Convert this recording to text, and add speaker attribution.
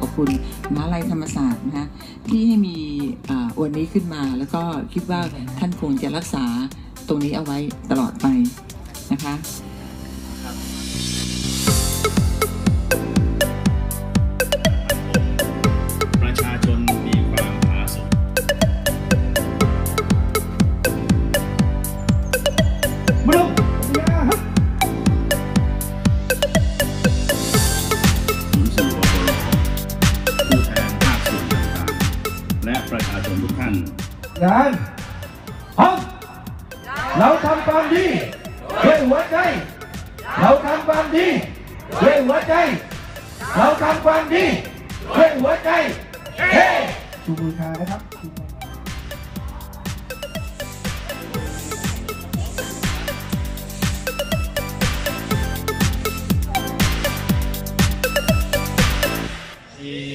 Speaker 1: ขอบคุณมหาลัยธรรมศาสตร์นะคะที่ให้มีอวันนี้ขึ้นมา แล้วก็คิดว่าท่านคงจะรักษาตรงนี้เอาไว้ตลอดไปนะคะ
Speaker 2: ประชาชนทุกท่าน
Speaker 3: งานครัมเราทำความดีด้วยหัวใจ เราทำความดีด้วยหัวใจ เราทำความดีด้วยหัวใจเฮ้ชูมือคานะครับสี่